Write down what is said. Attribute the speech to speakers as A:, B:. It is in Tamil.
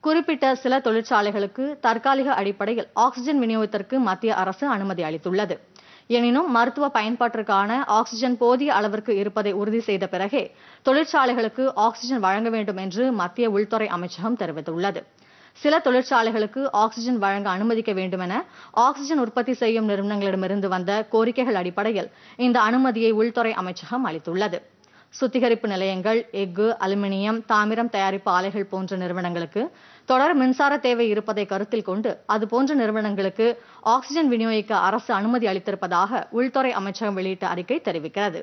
A: குறிப்பிட்ட சில தொழிற்சாலைகளுக்கு தற்காலிக அடிப்படையில் ஆக்ஸிஜன் விநியோகத்திற்கு மத்திய அரசு அனுமதி அளித்துள்ளது. எனினும் மருத்துவ பயன்பாட்டிற்கான ஆக்ஸிஜன் போதிய அளவிற்கு இருப்பதை உறுதி செய்த பிறகே தொழிற்சாலைகளுக்கு ஆக்ஸிஜன் வழங்க வேண்டும் என்று மத்திய உள்துறை அமைச்சகம் தெரிவித்துள்ளது. சில தொழிற்சாலைகளுக்கு ஆக்ஸிஜன் வழங்க அனுமதிக்க வேண்டுமென ஆக்சிஜன் ஆக்ஸிஜன் உற்பத்தி செய்யும் நிறுவனங்களிடமிருந்து வந்த கோரிக்கைகள் அடிப்படையில் இந்த அனுமதியை உள்துறை அமைச்சகம் அளித்துள்ளது. சுத்திகரிப்பு நிலையங்கள் எஃகு அலுமினியம் தாமிரம் தயாரிப்பு ஆலைகள் போன்ற நிறுவனங்களுக்கு தொடர் மின்சார தேவை இருப்பதை கருத்தில் கொண்டு அது போன்ற நிறுவனங்களுக்கு ஆக்ஸிஜன் விநியோகிக்க அரசு அனுமதி அளித்திருப்பதாக உள்துறை அமைச்சகம் வெளியிட்ட அறிக்கை தெரிவிக்கிறது.